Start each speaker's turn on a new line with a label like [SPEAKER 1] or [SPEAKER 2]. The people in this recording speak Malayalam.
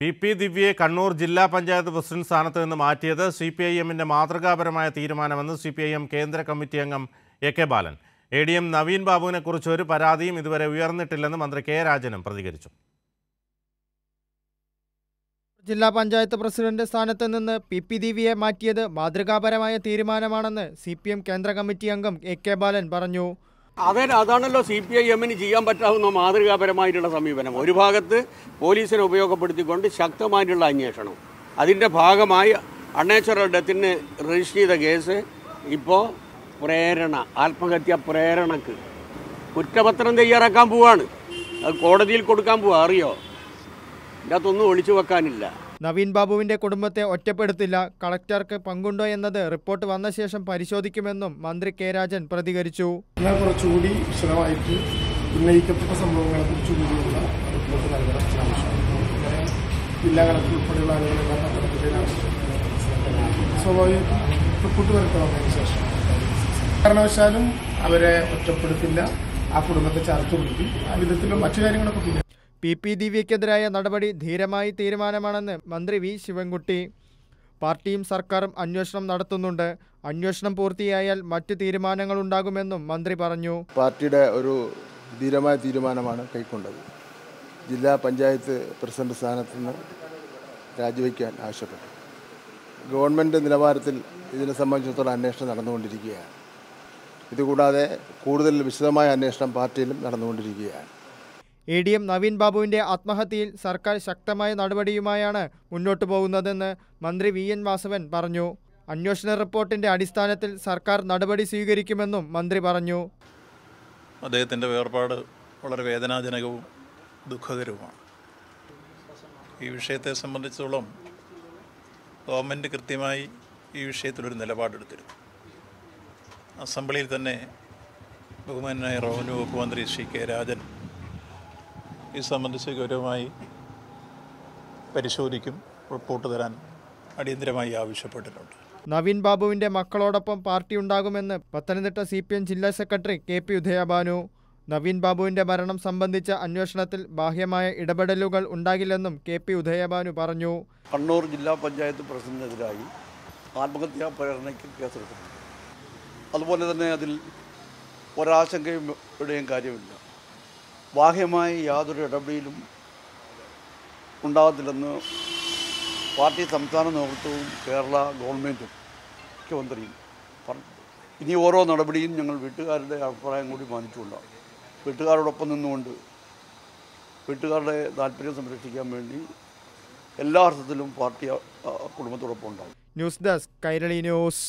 [SPEAKER 1] പി പി ദിവ്യയെ കണ്ണൂർ ജില്ലാ പഞ്ചായത്ത് പ്രസിഡന്റ് സ്ഥാനത്ത് നിന്ന് മാറ്റിയത് സി പി ഐ എമ്മിന്റെ മാതൃകാപരമായ തീരുമാനമെന്ന് സി പി ഐ എം കേന്ദ്ര കമ്മിറ്റി അംഗം A K Balan. A D M Naveen ബാബുവിനെക്കുറിച്ച് ഒരു പരാതിയും ഇതുവരെ ഉയർന്നിട്ടില്ലെന്ന് മന്ത്രി കെ രാജനും പ്രതികരിച്ചു.
[SPEAKER 2] ജില്ലാ പഞ്ചായത്ത് പ്രസിഡന്റ് സ്ഥാനത്ത് നിന്ന് പി പി ദിവ്യയെ മാറ്റിയത് മാതൃകാപരമായ തീരുമാനമാണെന്ന് സി പി എം കേന്ദ്ര കമ്മിറ്റി അംഗം എ കെ ബാലൻ പറഞ്ഞു.
[SPEAKER 3] അതെ അതാണല്ലോ സി പി ഐ എമ്മിന് ചെയ്യാൻ പറ്റാവുന്ന മാതൃകാപരമായിട്ടുള്ള സമീപനം. ഒരു ഭാഗത്ത് പോലീസിനെ ഉപയോഗപ്പെടുത്തിക്കൊണ്ട് ശക്തമായിട്ടുള്ള അന്വേഷണം. അതിന്റെ ഭാഗമായി അൺനാച്ചുറൽ ഡെത്തിന് രജിസ്റ്റർ ചെയ്ത കേസ് ഇപ്പോൾ പ്രേരണ ആത്മഹത്യ പ്രേരണക്ക്. കുറ്റപത്രം തയ്യാറാക്കാൻ പോവാണ്. അത് കോടതിയിൽ കൊടുക്കാൻ പോവാ അറിയോ? ഇതിനകത്തൊന്നും ഒളിച്ചു വെക്കാനില്ല.
[SPEAKER 2] നവീൻ ബാബുവിന്റെ കുടുംബത്തെ ഒറ്റപ്പെടുത്തില്ല. കളക്ടർക്ക് പങ്കുണ്ടോ എന്നത് റിപ്പോർട്ട് വന്ന ശേഷം പരിശോധിക്കുമെന്നും മന്ത്രി കെ രാജൻ പ്രതികരിച്ചു.
[SPEAKER 4] കുറച്ചുകൂടി വിശദമായിട്ട് ഉന്നയിക്കപ്പെട്ട സംഭവങ്ങളെ കുറിച്ച് കൂടിയുള്ള റിപ്പോർട്ട് നൽകണം ജില്ലാ കളക്ടർ ഉൾപ്പെടെയുള്ള ആളുകളെല്ലാം പത്രത്തിന്റെ ആവശ്യമാണ് സ്വാഭാവികമായിട്ടും റിപ്പോർട്ട് വരട്ടെ കാരണവശാലും അവരെ ഒറ്റപ്പെടുത്തില്ല. ആ കുടുംബത്തെ ചർച്ച കൊടുക്കും ആ വിധത്തിലും മറ്റു കാര്യങ്ങളൊക്കെ
[SPEAKER 2] പി പി ദിവ്യക്കെതിരായ നടപടി ധീരമായി തീരുമാനമാണെന്ന് മന്ത്രി വി ശിവൻകുട്ടി. പാർട്ടിയും സർക്കാരും അന്വേഷണം നടത്തുന്നുണ്ട്. അന്വേഷണം പൂർത്തിയായാൽ മറ്റു തീരുമാനങ്ങളുണ്ടാകുമെന്നും മന്ത്രി പറഞ്ഞു.
[SPEAKER 5] പാർട്ടിയുടെ ഒരു ധീരമായ തീരുമാനമാണ് കൈക്കൊണ്ടത്. ജില്ലാ പഞ്ചായത്ത് പ്രസിഡന്റ് സ്ഥാനത്ത് നിന്ന് രാജിവെക്കാൻ ആവശ്യപ്പെട്ടു. ഗവൺമെന്റ് നിലവാരത്തിൽ ഇതിനെ സംബന്ധിച്ചിടത്തോളം അന്വേഷണം നടന്നുകൊണ്ടിരിക്കുകയാണ്. ഇതുകൂടാതെ കൂടുതൽ വിശദമായ അന്വേഷണം പാർട്ടിയിലും നടന്നുകൊണ്ടിരിക്കുകയാണ്.
[SPEAKER 2] എ ഡി എം നവീൻ ബാബുവിന്റെ ആത്മഹത്യയിൽ സർക്കാർ ശക്തമായ നടപടിയുമായാണ് മുന്നോട്ടു പോകുന്നതെന്ന് മന്ത്രി വി എൻ വാസവൻ പറഞ്ഞു. അന്വേഷണ റിപ്പോർട്ടിന്റെ അടിസ്ഥാനത്തിൽ സർക്കാർ നടപടി സ്വീകരിക്കുമെന്നും മന്ത്രി പറഞ്ഞു.
[SPEAKER 6] അദ്ദേഹത്തിന്റെ വേർപാട് വളരെ വേദനാജനകവും ദുഃഖകരവുമാണ്. ഈ വിഷയത്തെ സംബന്ധിച്ചിടത്തോളം ഗവൺമെന്റ് കൃത്യമായി ഈ വിഷയത്തിലൊരു നിലപാടെടുത്തിരുന്നു. അസംബ്ലിയിൽ തന്നെ ബഹുമാനായ റവന്യൂ വകുപ്പ് മന്ത്രി ശ്രീ കെ രാജൻ ഇത് സംബന്ധിച്ച് ഗൗരവമായി പരിശോധിക്കും റിപ്പോർട്ട് തരാൻ അടിയന്തരമായി ആവശ്യപ്പെട്ടിട്ടുണ്ട്.
[SPEAKER 2] നവീൻ ബാബുവിന്റെ മക്കളോടൊപ്പം പാർട്ടി ഉണ്ടാകുമെന്ന് പത്തനംതിട്ട സി പി എം ജില്ലാ secretary K P Udayabhanu. Naveen ബാബുവിന്റെ മരണം സംബന്ധിച്ച അന്വേഷണത്തിൽ ബാഹ്യമായ ഇടപെടലുകൾ ഉണ്ടാകില്ലെന്നും കെ പി ഉദയബാനു പറഞ്ഞു.
[SPEAKER 7] കണ്ണൂർ ജില്ലാ പഞ്ചായത്ത് പ്രസിഡന്റിനെതിരായി ആത്മഹത്യാ പ്രേരണയ്ക്ക് കേസെടുത്തിട്ടുണ്ട്. അതുപോലെ തന്നെ അതിൽ ഒരാശങ്കയും കാര്യമില്ല. ബാഹ്യമായി യാതൊരു ഇടപെടലും ഉണ്ടാകത്തില്ലെന്ന് പാർട്ടി സംസ്ഥാന നേതൃത്വവും കേരള ഗവൺമെന്റും മുഖ്യമന്ത്രിയും പറഞ്ഞു. ഇനി ഓരോ നടപടിയും ഞങ്ങൾ വീട്ടുകാരുടെ അഭിപ്രായം കൂടി മാനിച്ചുകൊണ്ടാണ് വീട്ടുകാരോടൊപ്പം നിന്നുകൊണ്ട് വീട്ടുകാരുടെ താല്പര്യം സംരക്ഷിക്കാൻ വേണ്ടി എല്ലാ അർത്ഥത്തിലും പാർട്ടി കുടുംബത്തോടൊപ്പം ഉണ്ടാവും.
[SPEAKER 2] News desk Kairali news.